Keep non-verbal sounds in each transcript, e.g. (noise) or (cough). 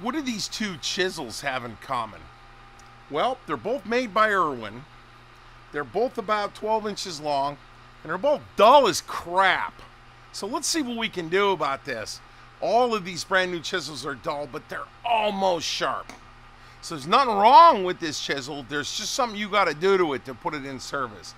what do these two chisels have in common? Well, they're both made by Irwin. They're both about 12 inches long, and they're both dull as crap. So let's see what we can do about this. All of these brand new chisels are dull, but they're almost sharp. So there's nothing wrong with this chisel. There's just something you got to do to it to put it in service.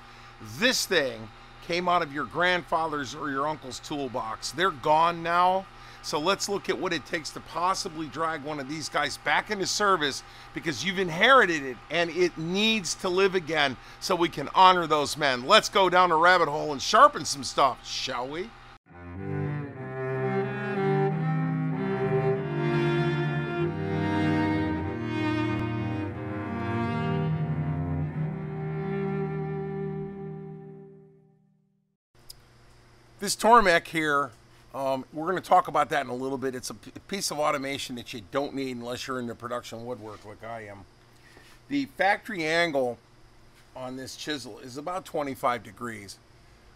This thing came out of your grandfather's or your uncle's toolbox. They're gone now. So let's look at what it takes to possibly drag one of these guys back into service because you've inherited it and it needs to live again so we can honor those men. Let's go down a rabbit hole and sharpen some stuff, shall we? This Tormek here, um, we're going to talk about that in a little bit. It's a piece of automation that you don't need unless you're into production woodwork like I am. The factory angle on this chisel is about 25 degrees.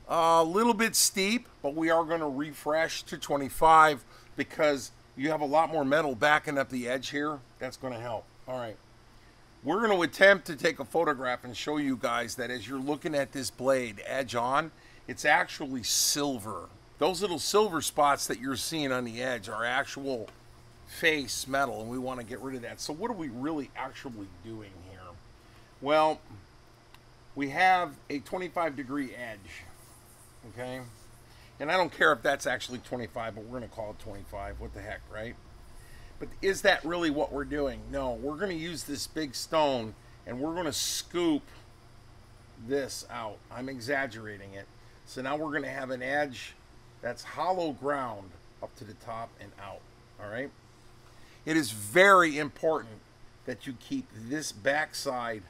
A little bit steep, but we are going to refresh to 25 because you have a lot more metal backing up the edge here. That's going to help. All right. We're going to attempt to take a photograph and show you guys that as you're looking at this blade edge on, it's actually silver. Those little silver spots that you're seeing on the edge are actual face metal, and we want to get rid of that. So what are we really actually doing here? Well, we have a 25 degree edge, okay? And I don't care if that's actually 25, but we're going to call it 25. What the heck, right? But is that really what we're doing? No, we're going to use this big stone and we're going to scoop this out. I'm exaggerating it. So now we're going to have an edge that's hollow ground up to the top and out. All right. It is very important that you keep this backside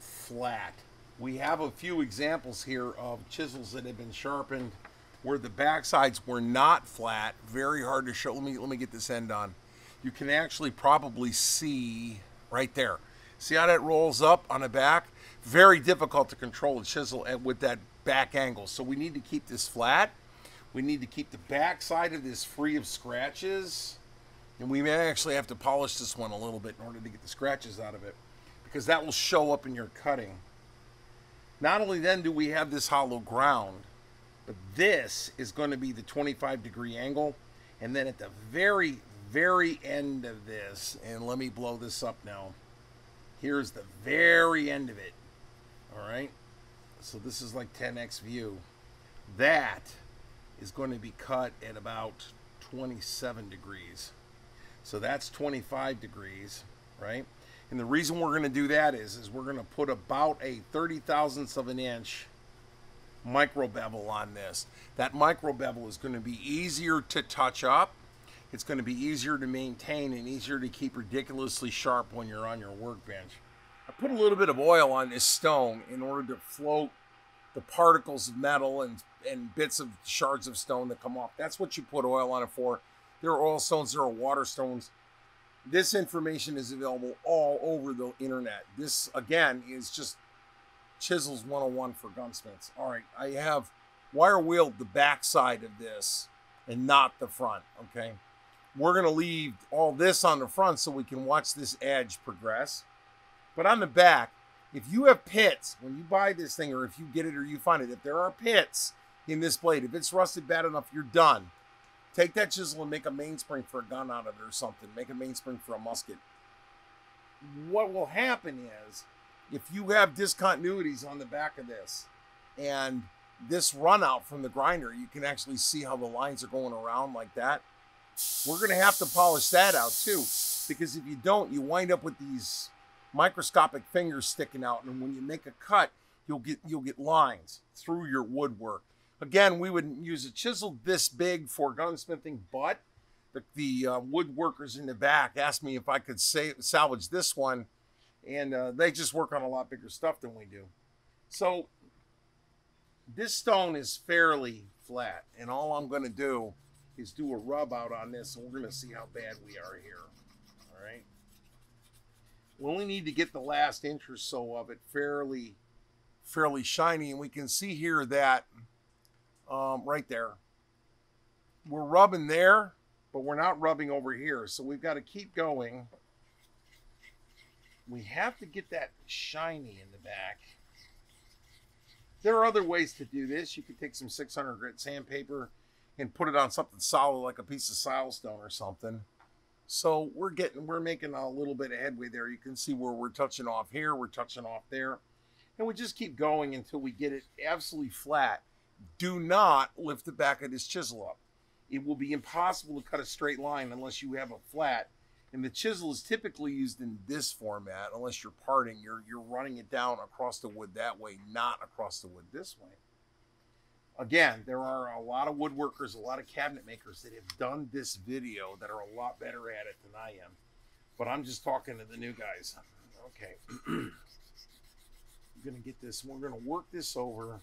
flat. We have a few examples here of chisels that have been sharpened where the backsides were not flat. Very hard to show. Let me let me get this end on. You can actually probably see right there. See how that rolls up on the back? Very difficult to control a chisel with that back angle. So we need to keep this flat. We need to keep the back side of this free of scratches. And we may actually have to polish this one a little bit in order to get the scratches out of it because that will show up in your cutting. Not only then do we have this hollow ground, but this is going to be the 25 degree angle. And then at the very, very end of this, and let me blow this up now. Here's the very end of it. All right. So this is like 10x view. That is going to be cut at about 27 degrees. So that's 25 degrees, right? And the reason we're going to do that is, is we're going to put about a 30 thousandths of an inch micro bevel on this. That micro bevel is going to be easier to touch up. It's going to be easier to maintain and easier to keep ridiculously sharp when you're on your workbench. I put a little bit of oil on this stone in order to float the particles of metal and, and bits of shards of stone that come off. That's what you put oil on it for. There are oil stones, there are water stones. This information is available all over the internet. This, again, is just Chisels 101 for gunsmiths. All right, I have wire wheeled the back side of this and not the front, okay? We're going to leave all this on the front so we can watch this edge progress. But on the back, if you have pits when you buy this thing, or if you get it or you find it, if there are pits in this blade, if it's rusted bad enough, you're done. Take that chisel and make a mainspring for a gun out of it or something. Make a mainspring for a musket. What will happen is, if you have discontinuities on the back of this, and this run out from the grinder, you can actually see how the lines are going around like that. We're going to have to polish that out too, because if you don't, you wind up with these microscopic fingers sticking out, and when you make a cut, you'll get you'll get lines through your woodwork. Again, we wouldn't use a chisel this big for gunsmithing, but the, the uh, woodworkers in the back asked me if I could say, salvage this one, and uh, they just work on a lot bigger stuff than we do. So this stone is fairly flat, and all I'm going to do is do a rub out on this, and we're going to see how bad we are here. All right. We only need to get the last inch or so of it fairly, fairly shiny. And we can see here that um, right there, we're rubbing there, but we're not rubbing over here. So we've got to keep going. We have to get that shiny in the back. There are other ways to do this. You could take some 600 grit sandpaper and put it on something solid like a piece of silestone or something. So we're getting, we're making a little bit of headway there. You can see where we're touching off here, we're touching off there. And we just keep going until we get it absolutely flat. Do not lift the back of this chisel up. It will be impossible to cut a straight line unless you have a flat. And the chisel is typically used in this format, unless you're parting. You're, you're running it down across the wood that way, not across the wood this way. Again, there are a lot of woodworkers, a lot of cabinet makers that have done this video that are a lot better at it than I am. But I'm just talking to the new guys. Okay. I'm going to get this. We're going to work this over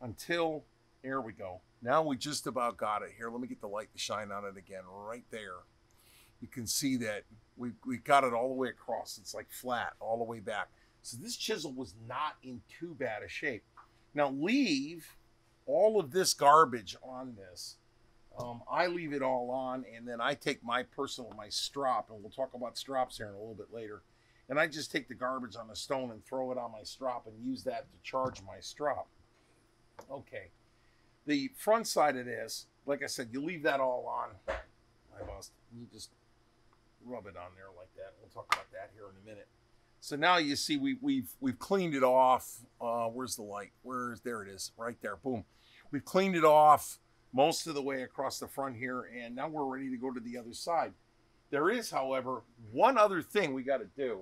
until, there we go. Now we just about got it. Here, let me get the light to shine on it again right there. You can see that we, we got it all the way across. It's like flat all the way back. So this chisel was not in too bad a shape. Now leave all of this garbage on this. Um, I leave it all on, and then I take my personal, my strop, and we'll talk about strops here in a little bit later. And I just take the garbage on the stone and throw it on my strop and use that to charge my strop. Okay. The front side of this, like I said, you leave that all on. I bust. You just rub it on there like that. We'll talk about that here in a minute. So now you see we, we've we've cleaned it off. Uh, where's the light? Where's there it is right there. Boom. We've cleaned it off most of the way across the front here, and now we're ready to go to the other side. There is, however, one other thing we got to do.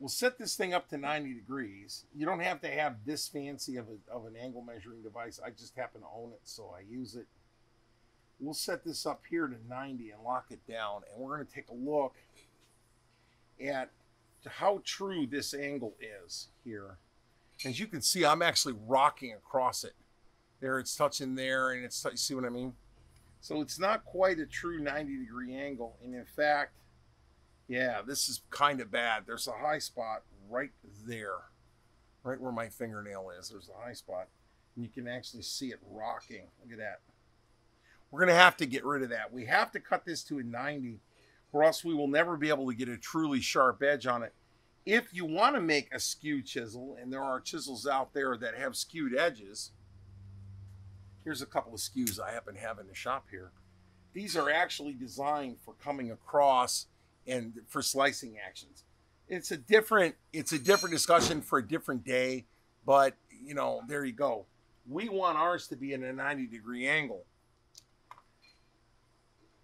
We'll set this thing up to 90 degrees. You don't have to have this fancy of, a, of an angle measuring device. I just happen to own it, so I use it. We'll set this up here to 90 and lock it down, and we're going to take a look at how true this angle is here. As you can see, I'm actually rocking across it. There, it's touching there, and it's, you see what I mean? So it's not quite a true 90 degree angle. And in fact, yeah, this is kind of bad. There's a high spot right there, right where my fingernail is. There's a high spot. And you can actually see it rocking. Look at that. We're going to have to get rid of that. We have to cut this to a 90 or else we will never be able to get a truly sharp edge on it. If you want to make a skew chisel, and there are chisels out there that have skewed edges, here's a couple of skews I happen to have in the shop here. These are actually designed for coming across and for slicing actions. It's a different it's a different discussion for a different day, but you know, there you go. We want ours to be in a 90 degree angle.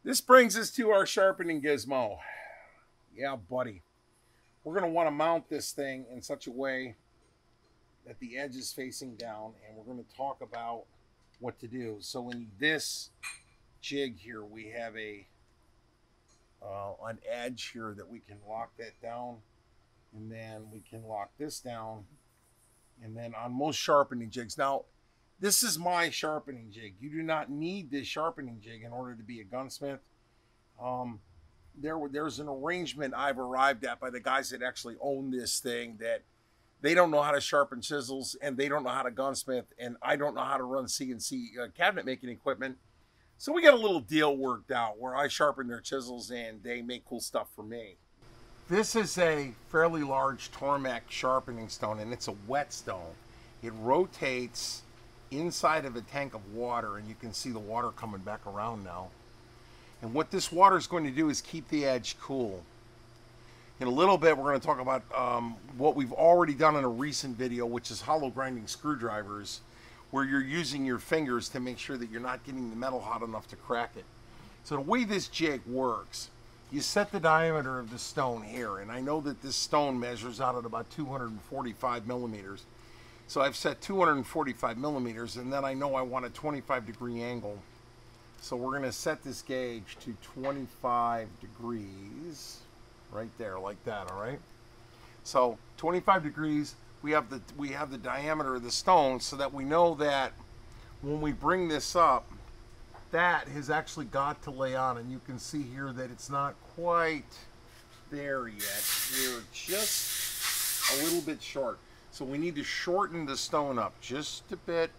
This brings us to our sharpening gizmo. Yeah, buddy. We're going to want to mount this thing in such a way that the edge is facing down, and we're going to talk about what to do. So in this jig here, we have a uh, an edge here that we can lock that down, and then we can lock this down, and then on most sharpening jigs. Now, this is my sharpening jig. You do not need this sharpening jig in order to be a gunsmith. Um, there, there's an arrangement I've arrived at by the guys that actually own this thing that they don't know how to sharpen chisels and they don't know how to gunsmith and I don't know how to run CNC uh, cabinet making equipment. So we got a little deal worked out where I sharpen their chisels and they make cool stuff for me. This is a fairly large Tormek sharpening stone and it's a whetstone. It rotates inside of a tank of water and you can see the water coming back around now. And what this water is going to do is keep the edge cool. In a little bit, we're going to talk about um, what we've already done in a recent video, which is hollow grinding screwdrivers, where you're using your fingers to make sure that you're not getting the metal hot enough to crack it. So the way this jig works, you set the diameter of the stone here, and I know that this stone measures out at about 245 millimeters. So I've set 245 millimeters and then I know I want a 25 degree angle. So we're gonna set this gauge to 25 degrees right there like that, all right? So 25 degrees, we have the we have the diameter of the stone so that we know that when we bring this up, that has actually got to lay on and you can see here that it's not quite there yet. We're just a little bit short. So we need to shorten the stone up just a bit.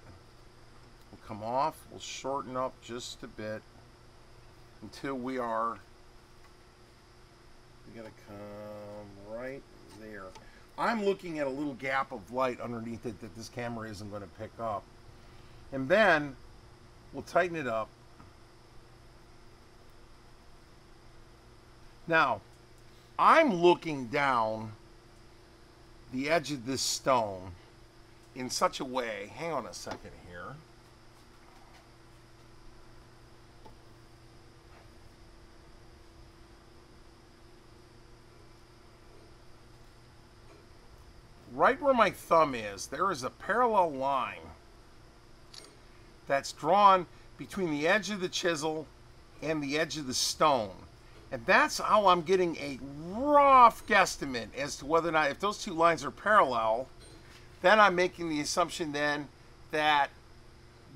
We'll come off, we'll shorten up just a bit. until we are, we gotta come right there. I'm looking at a little gap of light underneath it that this camera isn't going to pick up. And then we'll tighten it up. Now, I'm looking down the edge of this stone in such a way, hang on a second here. Right where my thumb is, there is a parallel line that's drawn between the edge of the chisel and the edge of the stone. And that's how I'm getting a rough guesstimate as to whether or not, if those two lines are parallel, then I'm making the assumption then that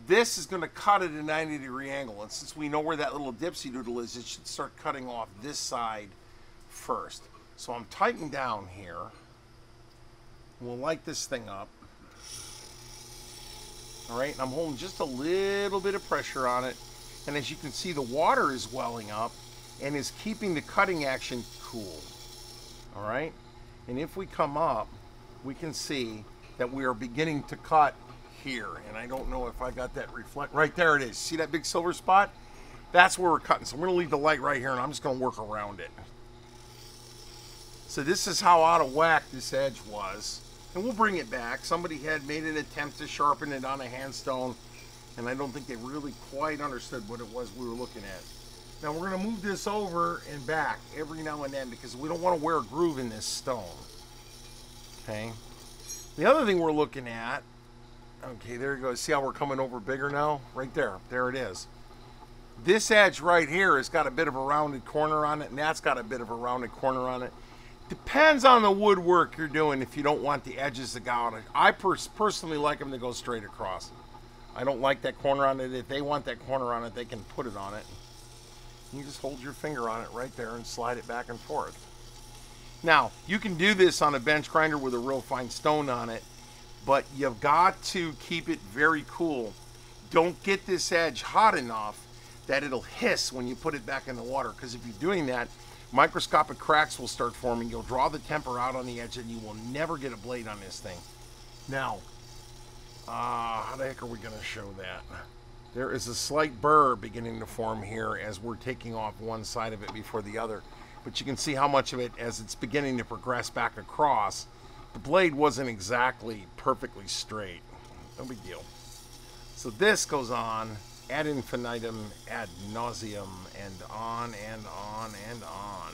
this is going to cut at a 90 degree angle. And since we know where that little dipsy doodle is, it should start cutting off this side first. So I'm tightening down here. We'll light this thing up. All right, and I'm holding just a little bit of pressure on it. And as you can see, the water is welling up and is keeping the cutting action cool. All right, and if we come up, we can see that we are beginning to cut here. And I don't know if I got that reflect. Right there it is. See that big silver spot? That's where we're cutting. So I'm to leave the light right here and I'm just going to work around it. So this is how out of whack this edge was and we'll bring it back. Somebody had made an attempt to sharpen it on a handstone, and I don't think they really quite understood what it was we were looking at. Now we're going to move this over and back every now and then because we don't want to wear a groove in this stone. Okay. The other thing we're looking at, okay, there you go. See how we're coming over bigger now? Right there. There it is. This edge right here has got a bit of a rounded corner on it, and that's got a bit of a rounded corner on it. Depends on the woodwork you're doing if you don't want the edges to go out. I pers personally like them to go straight across. I don't like that corner on it. If they want that corner on it, they can put it on it. You just hold your finger on it right there and slide it back and forth. Now, you can do this on a bench grinder with a real fine stone on it, but you've got to keep it very cool. Don't get this edge hot enough that it'll hiss when you put it back in the water, because if you're doing that, microscopic cracks will start forming. You'll draw the temper out on the edge and you will never get a blade on this thing. Now, uh, how the heck are we going to show that? There is a slight burr beginning to form here as we're taking off one side of it before the other. But you can see how much of it, as it's beginning to progress back across, the blade wasn't exactly perfectly straight. No big deal. So this goes on ad infinitum, ad nauseum, and on and on and on.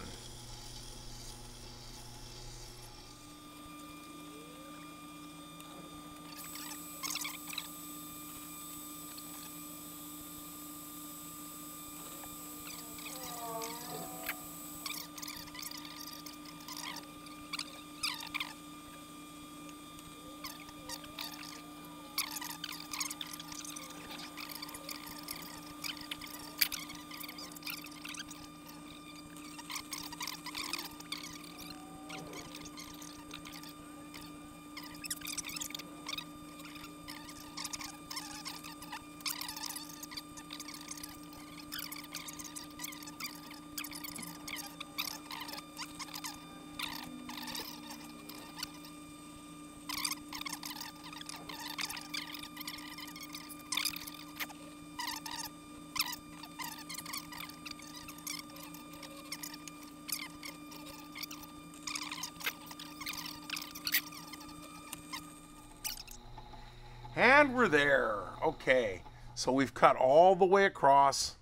And we're there. Okay, so we've cut all the way across.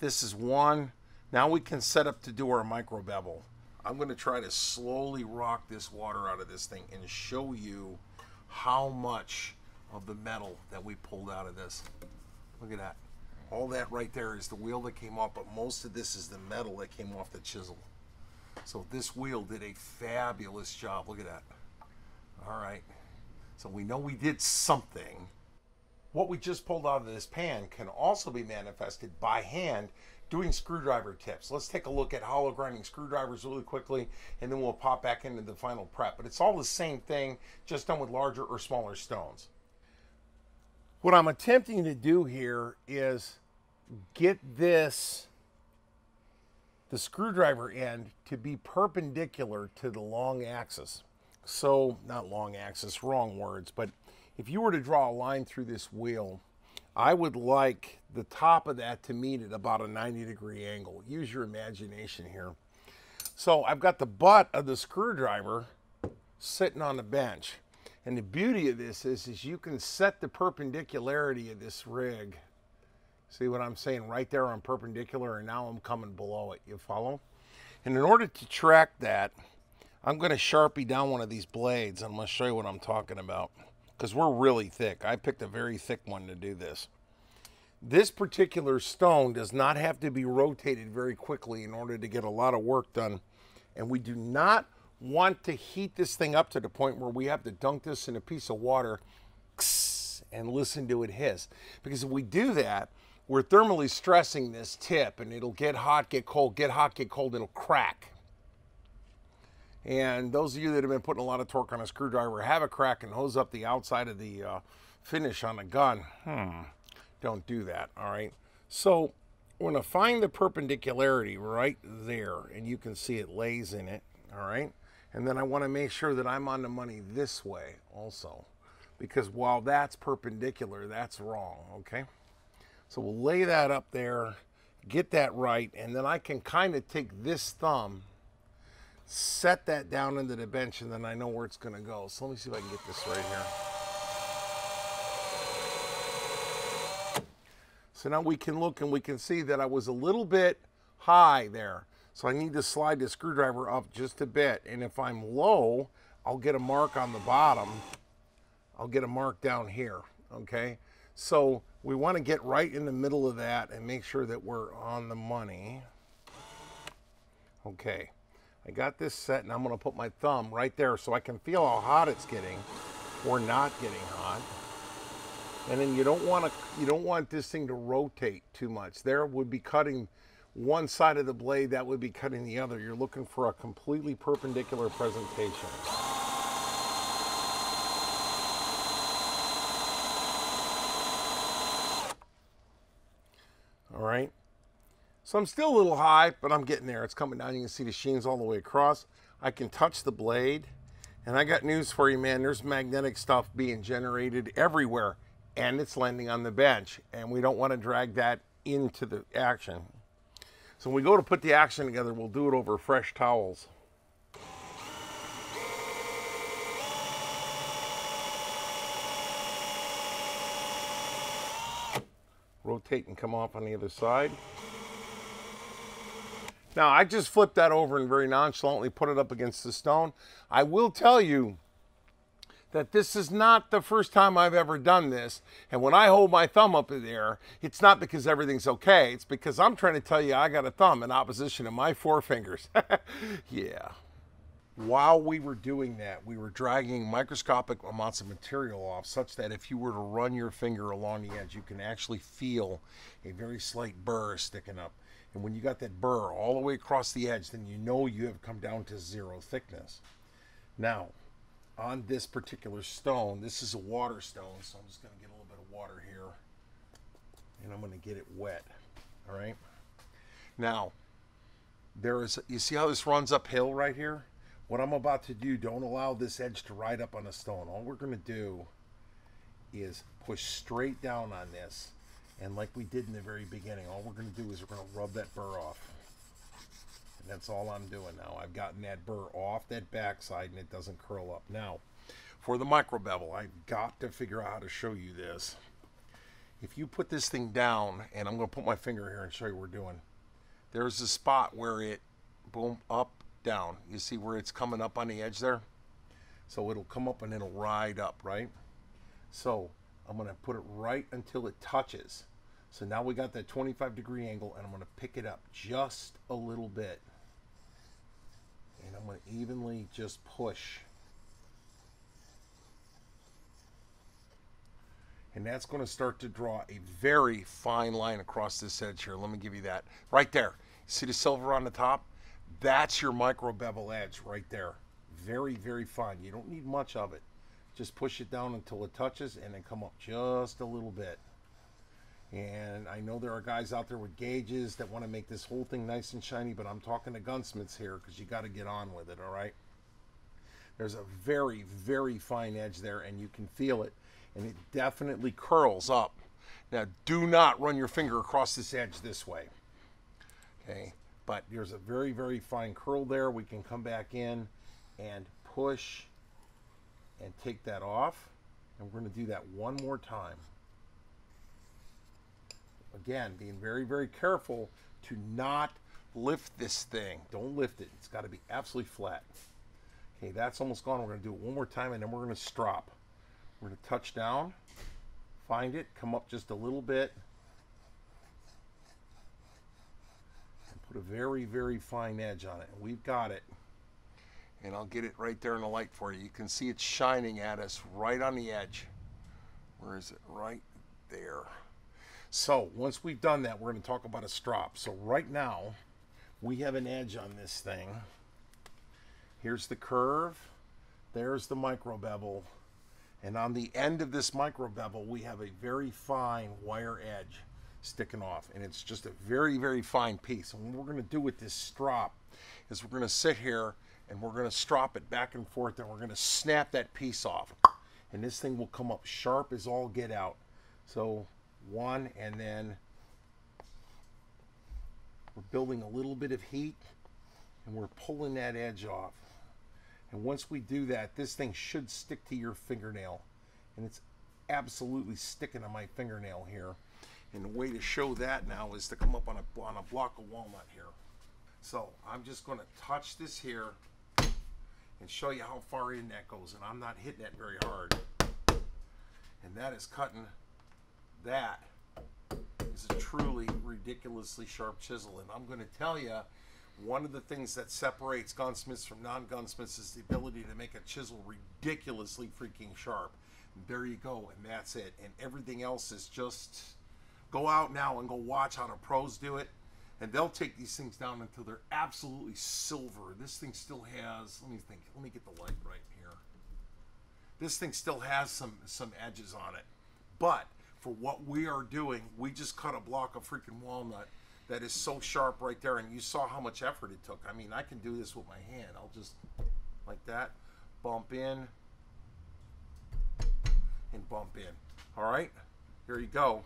This is one. Now we can set up to do our micro bevel. I'm going to try to slowly rock this water out of this thing and show you how much of the metal that we pulled out of this. Look at that. All that right there is the wheel that came off, but most of this is the metal that came off the chisel. So this wheel did a fabulous job. Look at that. All right. So we know we did something. What we just pulled out of this pan can also be manifested by hand doing screwdriver tips. Let's take a look at hollow grinding screwdrivers really quickly and then we'll pop back into the final prep. But it's all the same thing, just done with larger or smaller stones. What I'm attempting to do here is get this the screwdriver end to be perpendicular to the long axis. So, not long axis, wrong words, but if you were to draw a line through this wheel, I would like the top of that to meet at about a 90 degree angle. Use your imagination here. So I've got the butt of the screwdriver sitting on the bench. And the beauty of this is, is you can set the perpendicularity of this rig. See what I'm saying? Right there on perpendicular, and now I'm coming below it. You follow? And in order to track that, I'm going to Sharpie down one of these blades. And I'm going to show you what I'm talking about. Because we're really thick. I picked a very thick one to do this. This particular stone does not have to be rotated very quickly in order to get a lot of work done. And we do not want to heat this thing up to the point where we have to dunk this in a piece of water and listen to it hiss. Because if we do that, we're thermally stressing this tip and it'll get hot, get cold, get hot, get cold, it'll crack. And those of you that have been putting a lot of torque on a screwdriver have a crack and hose up the outside of the uh, finish on a gun. Hmm, don't do that, all right? So we're gonna find the perpendicularity right there and you can see it lays in it, all right? And then I want to make sure that I'm on the money this way also. Because while that's perpendicular, that's wrong, okay? So we'll lay that up there, get that right, and then I can kind of take this thumb, set that down into the bench, and then I know where it's going to go. So let me see if I can get this right here. So now we can look and we can see that I was a little bit high there. So I need to slide the screwdriver up just a bit. And if I'm low, I'll get a mark on the bottom. I'll get a mark down here, okay? So we want to get right in the middle of that and make sure that we're on the money. Okay, I got this set and I'm going to put my thumb right there so I can feel how hot it's getting or not getting hot. And then you don't want to you don't want this thing to rotate too much. There would be cutting one side of the blade, that would be cutting the other. You're looking for a completely perpendicular presentation. All right. So I'm still a little high, but I'm getting there. It's coming down. You can see the sheens all the way across. I can touch the blade. And I got news for you, man. There's magnetic stuff being generated everywhere. And it's landing on the bench. And we don't want to drag that into the action. So when we go to put the action together, we'll do it over fresh towels. Rotate and come off on the other side. Now, I just flipped that over and very nonchalantly put it up against the stone. I will tell you, that this is not the first time I've ever done this. And when I hold my thumb up in the air, it's not because everything's okay. It's because I'm trying to tell you I got a thumb in opposition to my four fingers. (laughs) yeah. While we were doing that, we were dragging microscopic amounts of material off such that if you were to run your finger along the edge, you can actually feel a very slight burr sticking up. And when you got that burr all the way across the edge, then you know you have come down to zero thickness. Now, on this particular stone, this is a water stone, so I'm just going to get a little bit of water here and I'm going to get it wet. All right. Now, there is, you see how this runs uphill right here? What I'm about to do, don't allow this edge to ride up on the stone. All we're going to do is push straight down on this. And like we did in the very beginning, all we're going to do is we're going to rub that burr off. And that's all I'm doing now. I've gotten that burr off that backside and it doesn't curl up. Now, for the micro bevel, I've got to figure out how to show you this. If you put this thing down, and I'm going to put my finger here and show you what we're doing. There's a spot where it, boom, up, down. You see where it's coming up on the edge there? So it'll come up and it'll ride up, right? So I'm going to put it right until it touches. So now we got that 25 degree angle and I'm going to pick it up just a little bit and I'm going to evenly just push. And that's going to start to draw a very fine line across this edge here. Let me give you that. Right there. See the silver on the top? That's your micro bevel edge right there. Very, very fine. You don't need much of it. Just push it down until it touches and then come up just a little bit. And I know there are guys out there with gauges that want to make this whole thing nice and shiny, but I'm talking to gunsmiths here because you got to get on with it, all right? There's a very, very fine edge there, and you can feel it. And it definitely curls up. Now, do not run your finger across this edge this way. Okay, but there's a very, very fine curl there. We can come back in and push and take that off. And we're going to do that one more time. Again, being very, very careful to not lift this thing. Don't lift it. It's got to be absolutely flat. Okay, that's almost gone. We're going to do it one more time and then we're going to strop. We're going to touch down, find it, come up just a little bit, and put a very, very fine edge on it. We've got it. And I'll get it right there in the light for you. You can see it's shining at us right on the edge. Where is it? Right there. So once we've done that, we're going to talk about a strop. So right now, we have an edge on this thing. Here's the curve. There's the micro bevel. And on the end of this micro bevel, we have a very fine wire edge sticking off. And it's just a very, very fine piece. And what we're going to do with this strop is we're going to sit here and we're going to strop it back and forth and we're going to snap that piece off. And this thing will come up sharp as all get out. So one and then we're building a little bit of heat and we're pulling that edge off. And once we do that, this thing should stick to your fingernail. And it's absolutely sticking to my fingernail here. And the way to show that now is to come up on a, on a block of walnut here. So I'm just going to touch this here and show you how far in that goes. And I'm not hitting that very hard. And that is cutting that is a truly ridiculously sharp chisel. And I'm going to tell you, one of the things that separates gunsmiths from non-gunsmiths is the ability to make a chisel ridiculously freaking sharp. And there you go, and that's it. And everything else is just go out now and go watch how the pros do it. And they'll take these things down until they're absolutely silver. This thing still has, let me think, let me get the light right here. This thing still has some some edges on it. But for what we are doing, we just cut a block of freaking walnut that is so sharp right there. And you saw how much effort it took. I mean, I can do this with my hand. I'll just, like that, bump in and bump in. All right, here you go.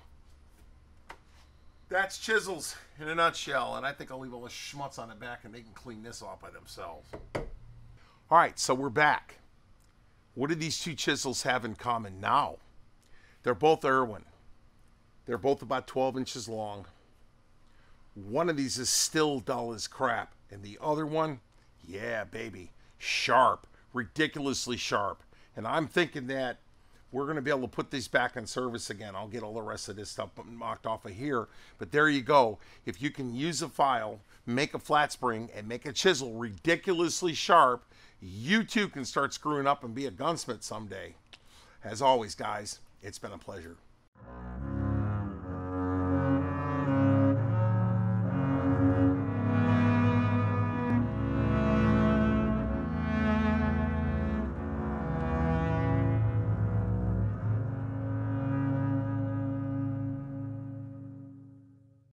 That's chisels in a nutshell. And I think I'll leave all the schmutz on the back and they can clean this off by themselves. All right, so we're back. What do these two chisels have in common now? They're both Irwin. They're both about 12 inches long. One of these is still dull as crap, and the other one, yeah, baby, sharp, ridiculously sharp. And I'm thinking that we're going to be able to put these back in service again. I'll get all the rest of this stuff mocked off of here. But there you go. If you can use a file, make a flat spring, and make a chisel ridiculously sharp, you too can start screwing up and be a gunsmith someday. As always, guys, it's been a pleasure.